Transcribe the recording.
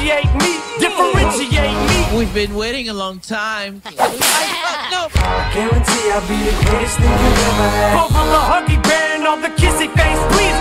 differentiate me, differentiate me. We've been waiting a long time. I, uh, no. I guarantee I'll be the greatest thing you ever had. Both from the huggy bear and all the kissy face, please.